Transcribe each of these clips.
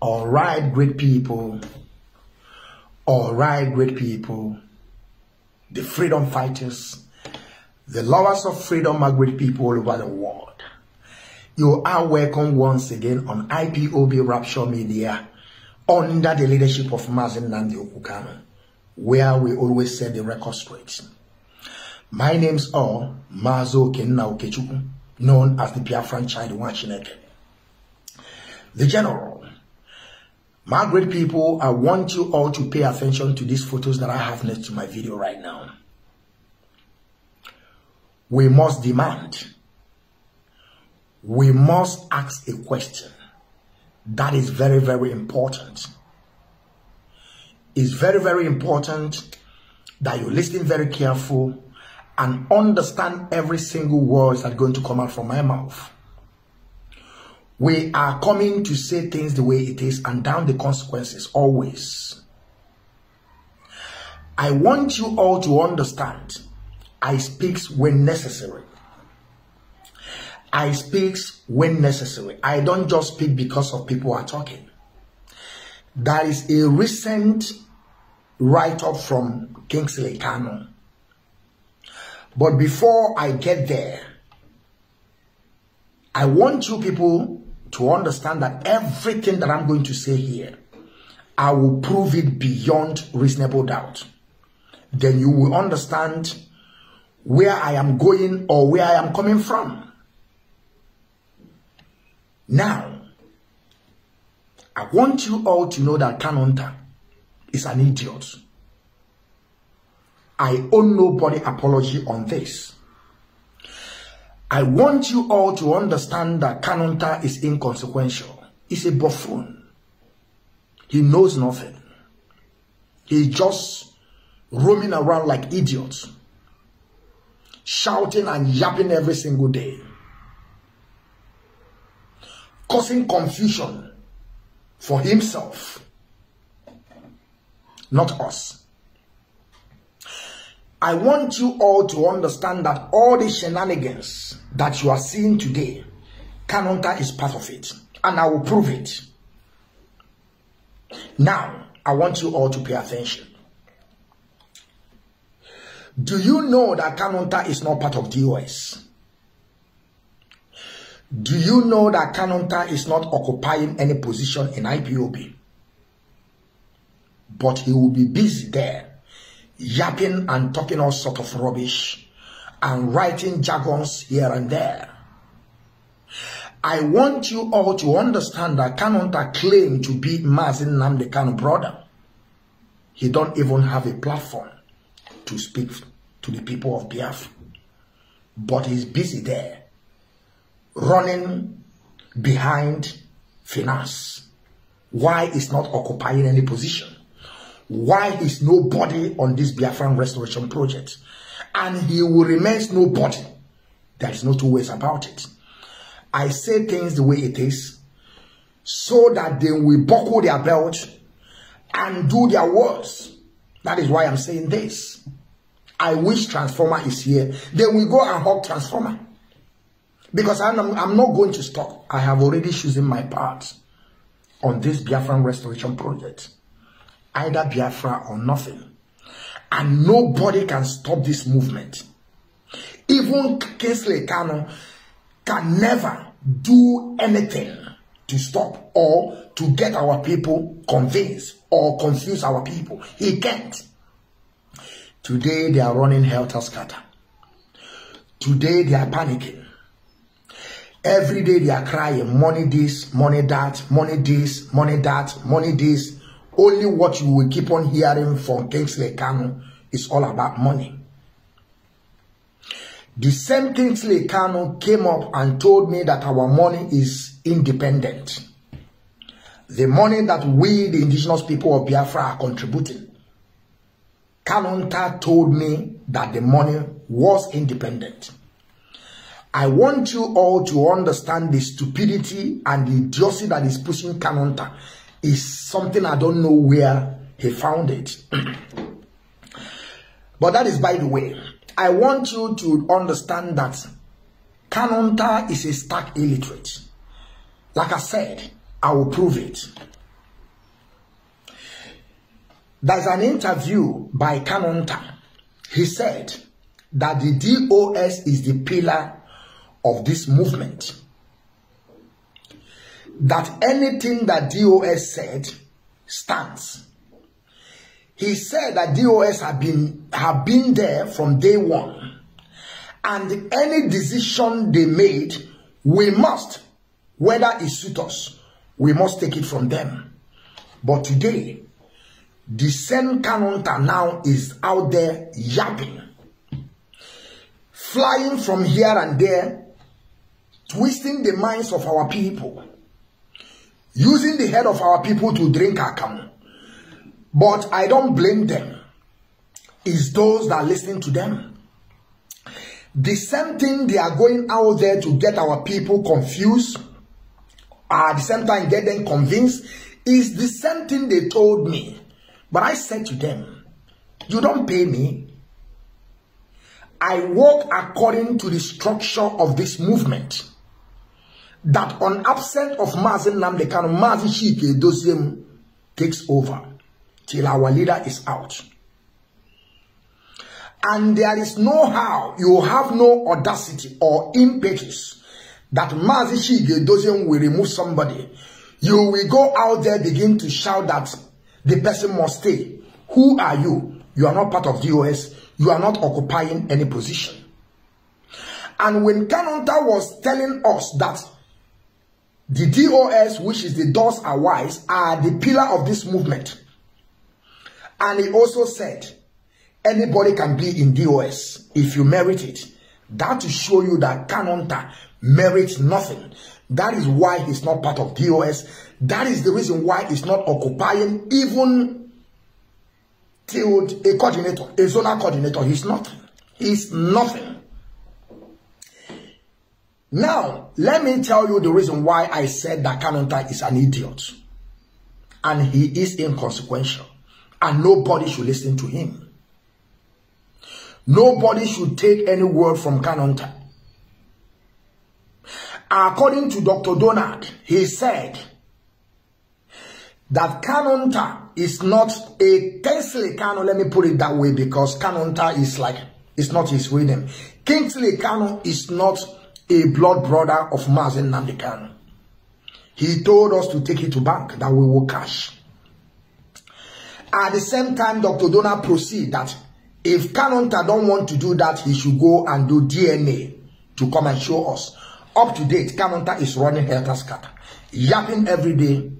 All right, great people. All right, great people. The freedom fighters, the lovers of freedom are great people all over the world. You are welcome once again on IPOB Rapture Media under the leadership of Mazi Nnamdi Okwu Kanu, where we always set the record straight. My name's all Mazo Kenna Okechukwu, known as the Biafran Child Wanchineke. The General. My great people, I want you all to pay attention to these photos that I have next to my video right now. We must demand, we must ask a question. That is very, very important. It's very, very important that you listen very careful and understand every single word that's going to come out from my mouth. We are coming to say things the way it is and down the consequences always. I want you all to understand I speak when necessary. I speak when necessary. I don't just speak because of people are talking. That is a recent write-up from Kingsley Kanu. But before I get there, I want you people to understand that everything that I'm going to say here, I will prove it beyond reasonable doubt. Then you will understand where I am going or where I am coming from. Now, I want you all to know that Kanonta is an idiot. I owe nobody apology on this. I want you all to understand that Kanonta is inconsequential. He's a buffoon. He knows nothing. He's just roaming around like idiots, shouting and yapping every single day, causing confusion for himself, not us. I want you all to understand that all the shenanigans that you are seeing today, Kanonta is part of it. And I will prove it. Now, I want you all to pay attention. Do you know that Kanonta is not part of DOS? Do you know that Kanonta is not occupying any position in IPOB? But he will be busy there yapping and talking all sort of rubbish and writing jargons here and there. I want you all to understand that Kanonta claim to be Mazi Nnamdi Kanu brother. He don't even have a platform to speak to the people of Biafra. But he's busy there, running behind finance. Why is not occupying any position? Why is nobody on this Biafran restoration project? And he will remain nobody. There is no two ways about it. I say things the way it is so that they will buckle their belt and do their worst. That is why I'm saying this. I wish Transformer is here. Then we go and hug Transformer. Because I'm, I'm not going to stop. I have already chosen my part on this Biafran restoration project either Biafra or nothing. And nobody can stop this movement. Even Kingsley Kanu can never do anything to stop or to get our people convinced or confuse our people. He can't. Today they are running helter-skelter. Today they are panicking. Every day they are crying, money this, money that, money this, money that, money this, only what you will keep on hearing from Kingsley Kanu is all about money. The same Kingsley Kanu came up and told me that our money is independent. The money that we, the indigenous people of Biafra, are contributing. Kanonta told me that the money was independent. I want you all to understand the stupidity and the idiocy that is pushing Kanonta is something I don't know where he found it. but that is by the way. I want you to understand that Kanonta is a stark illiterate. Like I said, I will prove it. There's an interview by Kanonta. He said that the DOS is the pillar of this movement. That anything that DOS said stands. He said that DOS have been have been there from day one. And any decision they made, we must, whether it suits us, we must take it from them. But today, the same Kanonta now is out there yapping, flying from here and there, twisting the minds of our people, using the head of our people to drink akamu. But I don't blame them. It's those that are listening to them. The same thing they are going out there to get our people confused, at the same time get them convinced, is the same thing they told me but I said to them, You don't pay me. I work according to the structure of this movement. That on absent of Mazin Namdekan, Mazin Shike Dosiem takes over till our leader is out. And there is no how, you have no audacity or impetus that Mazi Shige Dosiem will remove somebody. You will go out there, begin to shout that the person must stay. Who are you? You are not part of DOS. You are not occupying any position. And when Kanonta was telling us that the DOS, which is the DOS are wise, are the pillar of this movement. And he also said, anybody can be in DOS if you merit it. That to show you that Kanonta merits nothing. That is why he's not part of DOS. That is the reason why he's not occupying even till a coordinator, a zonal coordinator. He's nothing. He's nothing. Now, let me tell you the reason why I said that Kanonta is an idiot. And he is inconsequential. And nobody should listen to him. Nobody should take any word from Kanonta. According to Dr. Donald, he said that Kanonta is not a Kingsley Kanu. Let me put it that way because Kanonta is like, it's not his name. Kingsley Kanu is not a blood brother of Mazi Nnamdi Kanu. He told us to take it to bank that we will cash. At the same time, Dr. Donald proceed that if Kanonta don't want to do that, he should go and do DNA to come and show us up to date, Kamanta is running helter skelter, yapping every day.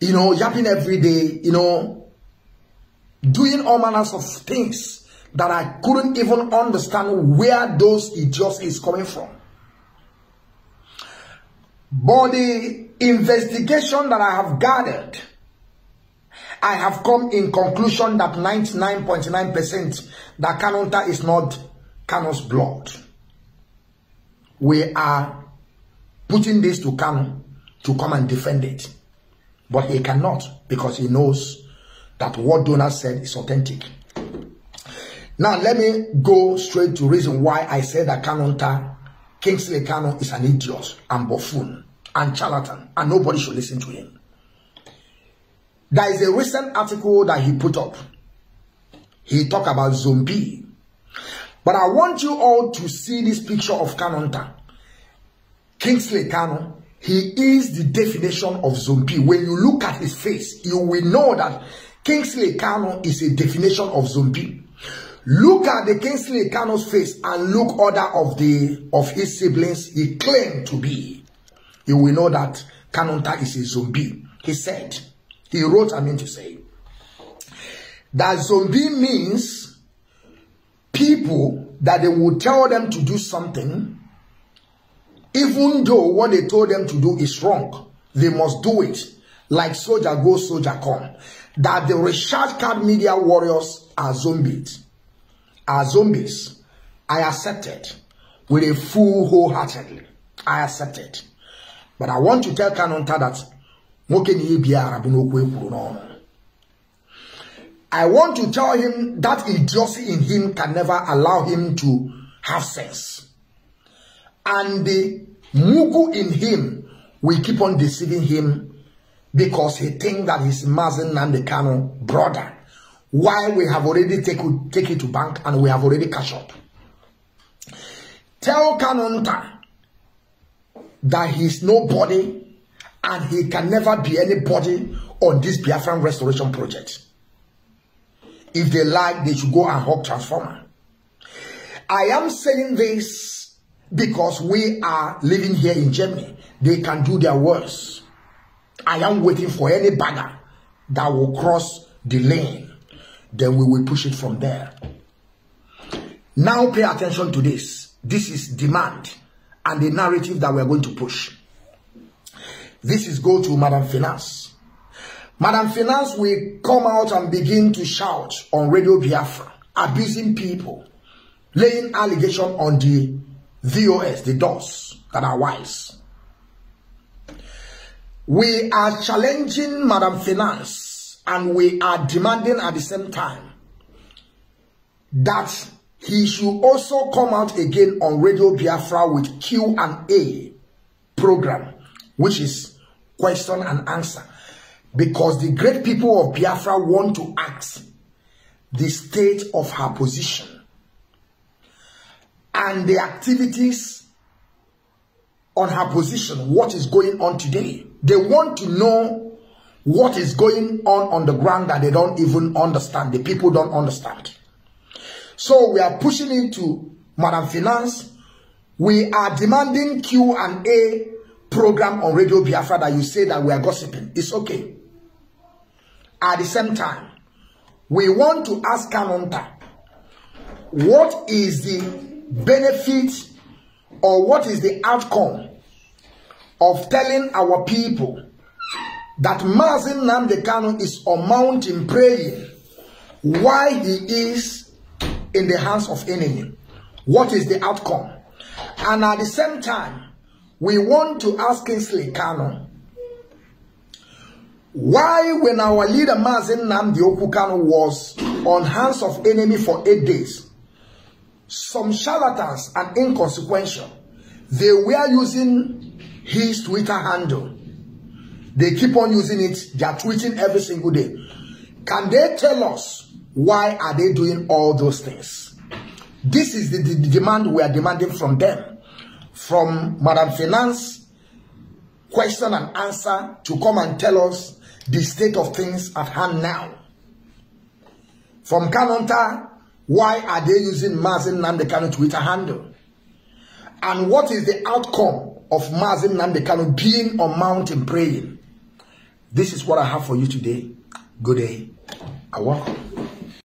You know, yapping every day, you know, doing all manners of things that I couldn't even understand where those idiots is coming from. But the investigation that I have gathered, I have come in conclusion that 99.9% that Kanonta is not Kano's blood. We are putting this to Kano to come and defend it. But he cannot because he knows that what Donald said is authentic. Now, let me go straight to reason why I said that Kanonta, Kingsley Kanu is an idiot and buffoon and charlatan and nobody should listen to him. There is a recent article that he put up. He talked about zombie but I want you all to see this picture of Kanonta. Kingsley Kanu, he is the definition of zombie. When you look at his face, you will know that Kingsley Kanu is a definition of zombie. Look at the Kingsley Kanu's face and look other of the of his siblings he claimed to be. You will know that Kanonta is a zombie. He said, he wrote, I mean to say, that zombie means people that they will tell them to do something, even though what they told them to do is wrong, they must do it. Like soldier go, soldier come. That the recharge card media warriors are zombies. Are zombies. I accept it with a full wholeheartedly. I accept it. But I want to tell Kanonta that I want to tell him that idiocy in him can never allow him to have sense. And the mugu in him will keep on deceiving him because he thinks that he's Mazi Nnamdi Kanu brother. Why we have already taken take it to bank and we have already cash up. Tell Kanonta that he's nobody and he can never be anybody on this Biafran restoration project. If they like, they should go and hawk transformer. I am saying this because we are living here in Germany. They can do their worst. I am waiting for any bagger that will cross the lane. Then we will push it from there. Now pay attention to this. This is demand and the narrative that we are going to push. This is go to Madam Finance. Madam Finance will come out and begin to shout on Radio Biafra, abusing people, laying allegation on the VOS, the DOS that are wise. We are challenging Madam Finance and we are demanding at the same time that he should also come out again on Radio Biafra with Q&A program, which is question and answer. Because the great people of Biafra want to ask the state of her position and the activities on her position, what is going on today. They want to know what is going on on the ground that they don't even understand. The people don't understand. So we are pushing into Madam Finance. We are demanding Q&A program on Radio Biafra that you say that we are gossiping. It's okay. At the same time, we want to ask Kanonta, what is the benefit or what is the outcome of telling our people that Mazi Nnamdi Kanu is on mountain praying why he is in the hands of enemy. What is the outcome? And at the same time, we want to ask Kingsley Kanu, why when our leader Mazi Nnamdi Okwu Kanu was on hands of enemy for eight days, some charlatans and inconsequential, they were using his Twitter handle. They keep on using it. They are tweeting every single day. Can they tell us why are they doing all those things? This is the, the, the demand we are demanding from them. From Madam Finance, question and answer to come and tell us the state of things at hand now. From Kanonta, why are they using Mazi Nnamdi Kanu Twitter handle? And what is the outcome of Mazi Nnamdi Kanu being on mountain praying? This is what I have for you today. Good day. I welcome.